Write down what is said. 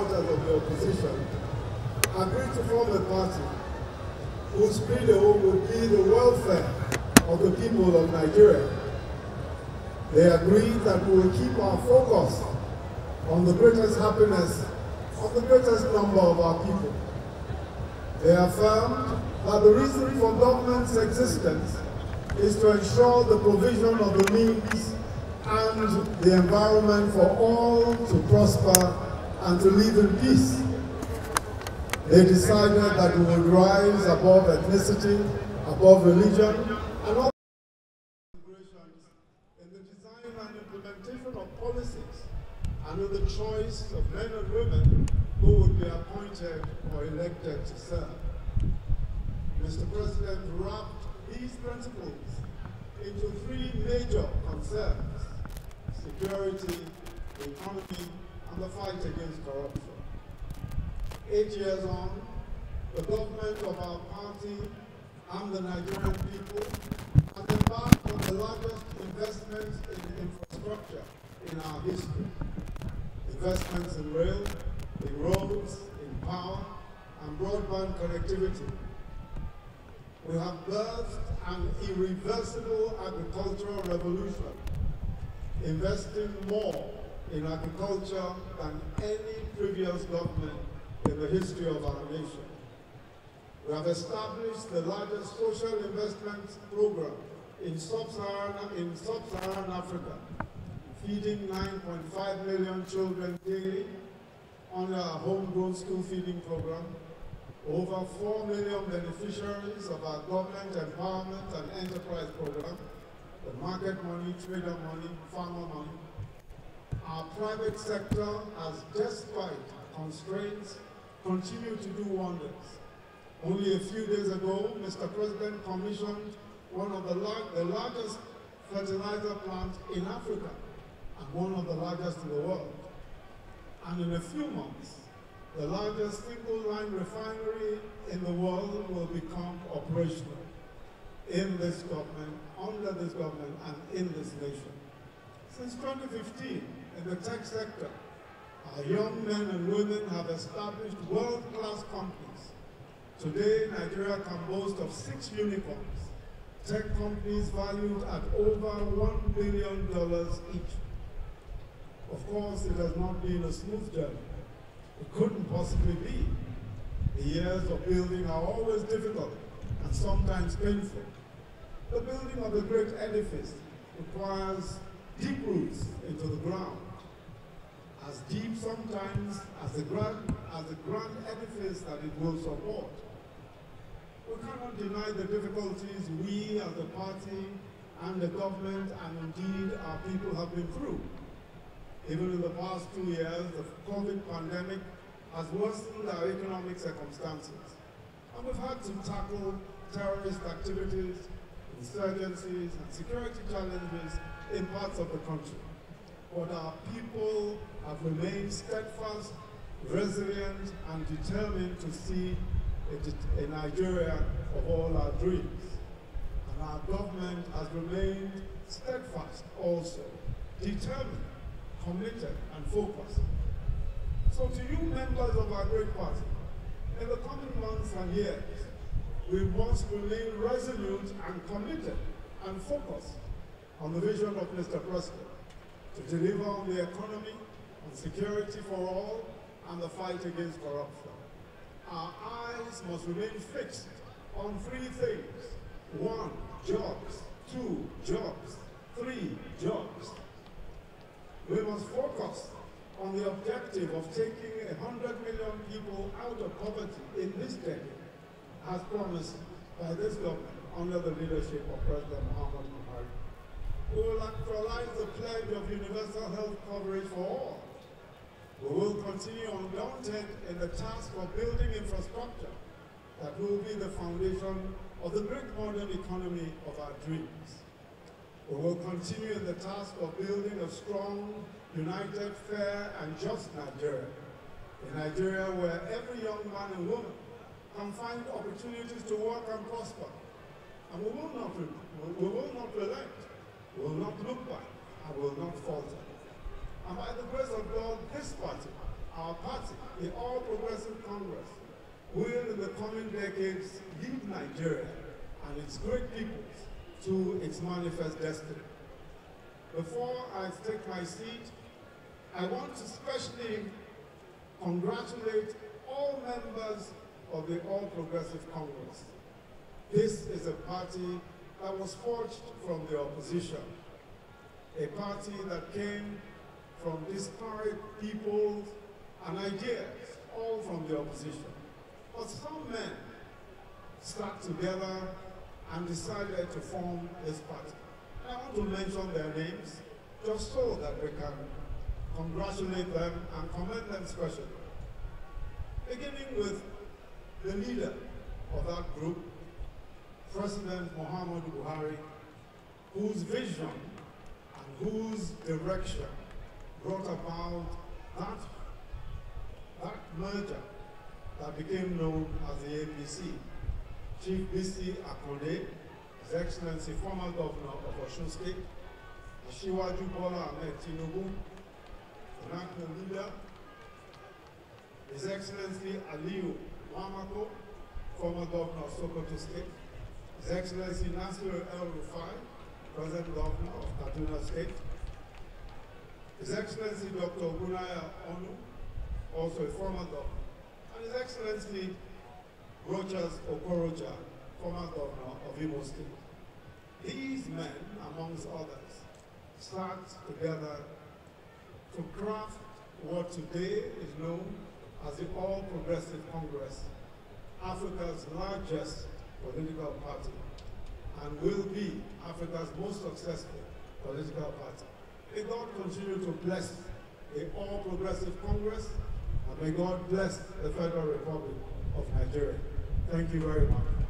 supporters of the opposition agreed to form a party whose credo would be the welfare of the people of Nigeria. They agreed that we will keep our focus on the greatest happiness of the greatest number of our people. They affirmed that the reason for government's existence is to ensure the provision of the means and the environment for all to prosper and to live in peace. They decided that we would rise above ethnicity, above religion, and all in the design and implementation of policies and in the choice of men and women who would be appointed or elected to serve. Mr. President wrapped these principles into three major concerns, security, economy, and the fight against corruption. Eight years on, the government of our party and the Nigerian people have embarked on the largest investments in infrastructure in our history. Investments in rail, in roads, in power, and broadband connectivity. We have birthed an irreversible agricultural revolution, investing more in agriculture than any previous government in the history of our nation. We have established the largest social investment program in sub-Saharan sub-Saharan Africa, feeding 9.5 million children daily under our homegrown school feeding program, over 4 million beneficiaries of our government empowerment and enterprise program, the market money, trader money, farmer money. Our private sector has, despite constraints, continued to do wonders. Only a few days ago, Mr. President commissioned one of the, lar the largest fertilizer plants in Africa and one of the largest in the world. And in a few months, the largest single-line refinery in the world will become operational in this government, under this government, and in this nation. Since 2015, in the tech sector, our young men and women have established world-class companies. Today, Nigeria can boast of six unicorns, tech companies valued at over $1 billion each. Of course, it has not been a smooth journey. It couldn't possibly be. The years of building are always difficult and sometimes painful. The building of a great edifice requires deep roots into the ground. As deep sometimes as the grand, as the grand edifice that it will support. We cannot deny the difficulties we as a party and the government and indeed our people have been through. Even in the past two years, the COVID pandemic has worsened our economic circumstances. And we've had to tackle terrorist activities, insurgencies, and security challenges in parts of the country. But our people have remained steadfast, resilient, and determined to see a, a Nigeria of all our dreams. And our government has remained steadfast also, determined, committed, and focused. So to you members of our great party, in the coming months and years, we must remain resolute and committed and focused on the vision of Mr. President to deliver on the economy, on security for all, and the fight against corruption. Our eyes must remain fixed on three things. One, jobs. Two, jobs. Three, jobs. We must focus on the objective of taking 100 million people out of poverty in this decade, as promised by this government under the leadership of President Buhari. We will actualize the pledge of universal health coverage for all. We will continue undaunted in the task of building infrastructure that will be the foundation of the great modern economy of our dreams. We will continue in the task of building a strong, united, fair, and just Nigeria. A Nigeria where every young man and woman can find opportunities to work and prosper. And we will not, we will not relent, will not falter. And by the grace of God, this party our party, the All Progressive Congress, will in the coming decades lead Nigeria and its great peoples to its manifest destiny. Before I take my seat, I want to specially congratulate all members of the All Progressive Congress. This is a party that was forged from the opposition, a party that came from disparate peoples and ideas, all from the opposition. But some men stuck together and decided to form this party. I want to mention their names just so that we can congratulate them and commend them specially. Beginning with the leader of that group, President Muhammadu Buhari, whose vision whose direction brought about that, that merger that became known as the APC. Chief Bisi Akande, His Excellency, former governor of Osun State, Asiwaju Bola Ahmed Tinubu, the national leader, His Excellency Aliyu Wamakko, former governor of Sokoto State, His Excellency Nasir El Rufai, present governor of Kaduna State, His Excellency Dr. Ogbonnaya Onu, also a former governor, and His Excellency Rochas Okorocha, former governor of Imo State. These men, amongst others, sat together to craft what today is known as the All Progressive Congress, Africa's largest political party, and will be Africa's most successful political party. May God continue to bless the All Progressive Congress, and may God bless the Federal Republic of Nigeria. Thank you very much.